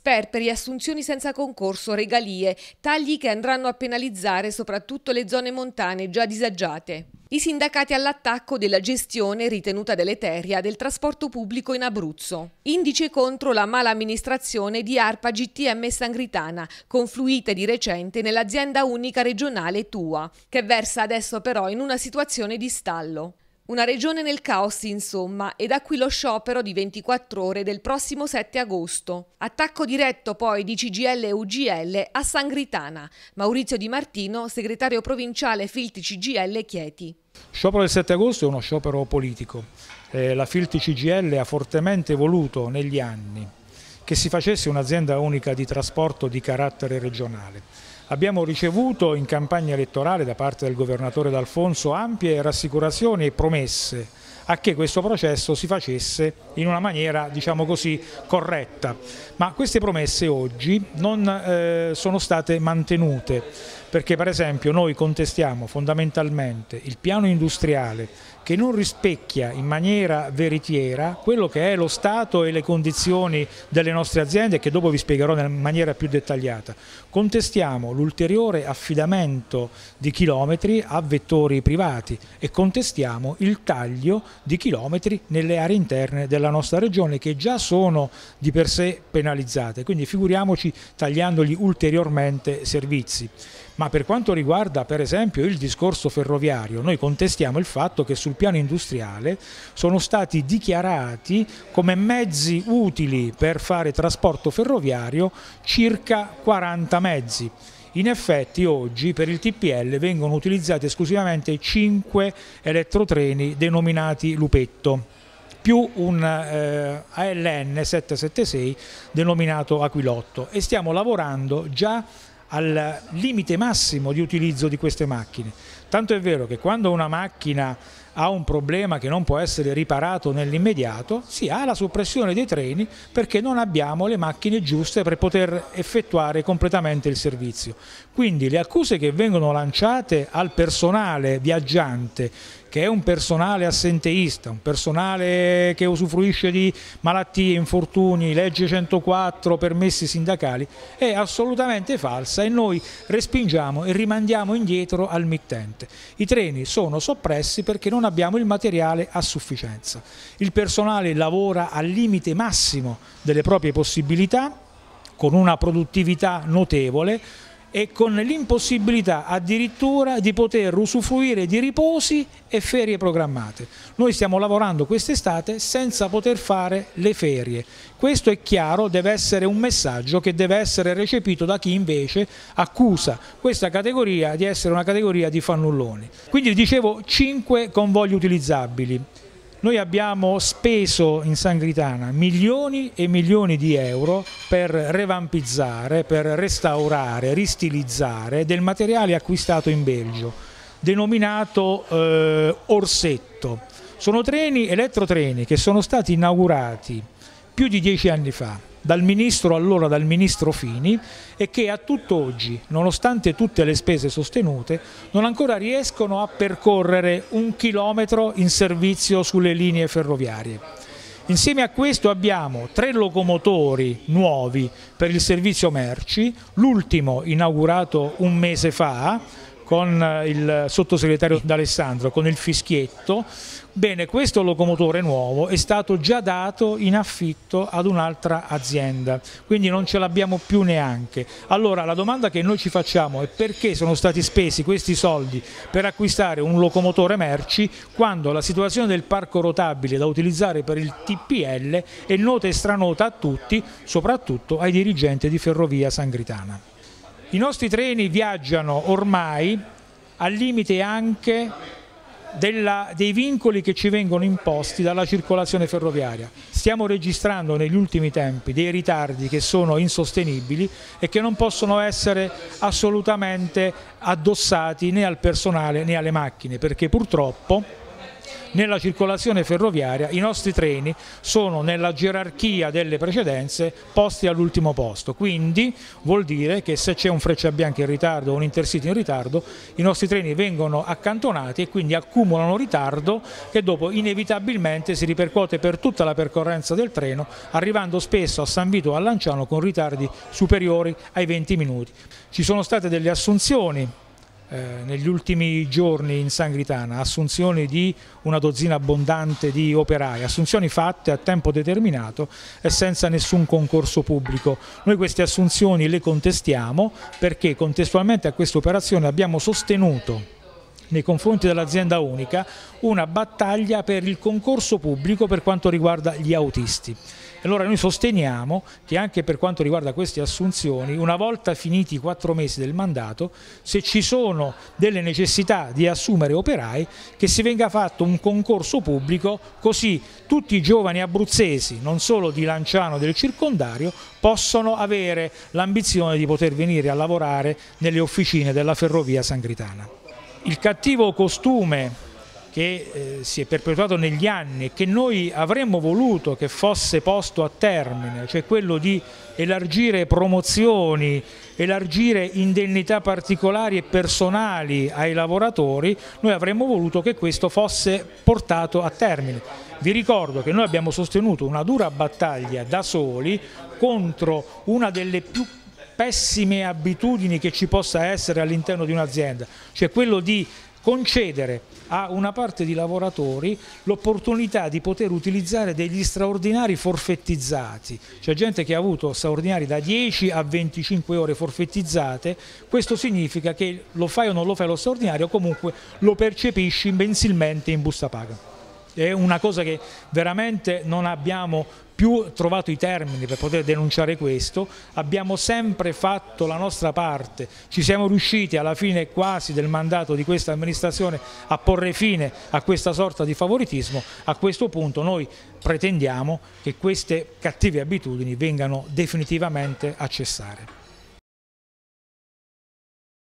Sperperi, assunzioni senza concorso, regalie, tagli che andranno a penalizzare soprattutto le zone montane già disagiate. I sindacati all'attacco della gestione ritenuta deleteria del trasporto pubblico in Abruzzo. Indice contro la mala amministrazione di ARPA GTM Sangritana, confluita di recente nell'azienda unica regionale Tua, che versa adesso però in una situazione di stallo. Una regione nel caos, insomma, e da qui lo sciopero di 24 ore del prossimo 7 agosto. Attacco diretto poi di CGL e UGL a Sangritana. Maurizio Di Martino, segretario provinciale Filti CGL Chieti. Sciopero del 7 agosto è uno sciopero politico. Eh, la Filti CGL ha fortemente voluto negli anni che si facesse un'azienda unica di trasporto di carattere regionale Abbiamo ricevuto in campagna elettorale da parte del governatore D'Alfonso ampie rassicurazioni e promesse a che questo processo si facesse in una maniera diciamo così corretta, ma queste promesse oggi non eh, sono state mantenute perché per esempio noi contestiamo fondamentalmente il piano industriale che non rispecchia in maniera veritiera quello che è lo stato e le condizioni delle nostre aziende che dopo vi spiegherò in maniera più dettagliata. Contestiamo l'ulteriore affidamento di chilometri a vettori privati e contestiamo il taglio di chilometri nelle aree interne della nostra regione che già sono di per sé penalizzate, quindi figuriamoci tagliandogli ulteriormente servizi. Ma per quanto riguarda per esempio il discorso ferroviario, noi contestiamo il fatto che sul piano industriale sono stati dichiarati come mezzi utili per fare trasporto ferroviario circa 40 mezzi. In effetti oggi per il TPL vengono utilizzati esclusivamente 5 elettrotreni denominati Lupetto più un eh, ALN 776 denominato Aquilotto e stiamo lavorando già al limite massimo di utilizzo di queste macchine. Tanto è vero che quando una macchina ha un problema che non può essere riparato nell'immediato, si ha la soppressione dei treni perché non abbiamo le macchine giuste per poter effettuare completamente il servizio. Quindi le accuse che vengono lanciate al personale viaggiante che è un personale assenteista, un personale che usufruisce di malattie, infortuni, legge 104, permessi sindacali, è assolutamente falsa e noi respingiamo e rimandiamo indietro al mittente. I treni sono soppressi perché non abbiamo il materiale a sufficienza. Il personale lavora al limite massimo delle proprie possibilità, con una produttività notevole, e con l'impossibilità addirittura di poter usufruire di riposi e ferie programmate. Noi stiamo lavorando quest'estate senza poter fare le ferie. Questo è chiaro, deve essere un messaggio che deve essere recepito da chi invece accusa questa categoria di essere una categoria di fannulloni. Quindi dicevo 5 convogli utilizzabili. Noi abbiamo speso in Sangritana milioni e milioni di euro per revampizzare, per restaurare, ristilizzare del materiale acquistato in Belgio, denominato eh, Orsetto. Sono treni, elettrotreni, che sono stati inaugurati più di dieci anni fa dal ministro allora dal ministro Fini e che a tutt'oggi, nonostante tutte le spese sostenute, non ancora riescono a percorrere un chilometro in servizio sulle linee ferroviarie. Insieme a questo abbiamo tre locomotori nuovi per il servizio merci, l'ultimo inaugurato un mese fa, con il sottosegretario D'Alessandro, con il fischietto. Bene, questo locomotore nuovo è stato già dato in affitto ad un'altra azienda, quindi non ce l'abbiamo più neanche. Allora la domanda che noi ci facciamo è perché sono stati spesi questi soldi per acquistare un locomotore merci quando la situazione del parco rotabile da utilizzare per il TPL è nota e stranota a tutti, soprattutto ai dirigenti di Ferrovia Sangritana. I nostri treni viaggiano ormai al limite anche della, dei vincoli che ci vengono imposti dalla circolazione ferroviaria. Stiamo registrando negli ultimi tempi dei ritardi che sono insostenibili e che non possono essere assolutamente addossati né al personale né alle macchine perché purtroppo nella circolazione ferroviaria i nostri treni sono nella gerarchia delle precedenze posti all'ultimo posto, quindi vuol dire che se c'è un Freccia Bianca in ritardo o un Intercity in ritardo i nostri treni vengono accantonati e quindi accumulano ritardo che dopo inevitabilmente si ripercuote per tutta la percorrenza del treno arrivando spesso a San Vito o a Lanciano con ritardi superiori ai 20 minuti. Ci sono state delle assunzioni eh, negli ultimi giorni in Sangritana, assunzioni di una dozzina abbondante di operai, assunzioni fatte a tempo determinato e senza nessun concorso pubblico. Noi queste assunzioni le contestiamo perché contestualmente a questa operazione abbiamo sostenuto nei confronti dell'azienda unica una battaglia per il concorso pubblico per quanto riguarda gli autisti. Allora noi sosteniamo che anche per quanto riguarda queste assunzioni, una volta finiti i quattro mesi del mandato, se ci sono delle necessità di assumere operai, che si venga fatto un concorso pubblico così tutti i giovani abruzzesi, non solo di Lanciano del circondario, possono avere l'ambizione di poter venire a lavorare nelle officine della ferrovia sangritana. Il cattivo costume che eh, si è perpetuato negli anni e che noi avremmo voluto che fosse posto a termine, cioè quello di elargire promozioni, elargire indennità particolari e personali ai lavoratori, noi avremmo voluto che questo fosse portato a termine. Vi ricordo che noi abbiamo sostenuto una dura battaglia da soli contro una delle più pessime abitudini che ci possa essere all'interno di un'azienda, cioè quello di concedere a una parte di lavoratori l'opportunità di poter utilizzare degli straordinari forfettizzati, cioè gente che ha avuto straordinari da 10 a 25 ore forfettizzate, questo significa che lo fai o non lo fai lo straordinario, comunque lo percepisci mensilmente in busta paga. È una cosa che veramente non abbiamo più trovato i termini per poter denunciare questo, abbiamo sempre fatto la nostra parte, ci siamo riusciti alla fine quasi del mandato di questa amministrazione a porre fine a questa sorta di favoritismo, a questo punto noi pretendiamo che queste cattive abitudini vengano definitivamente a cessare.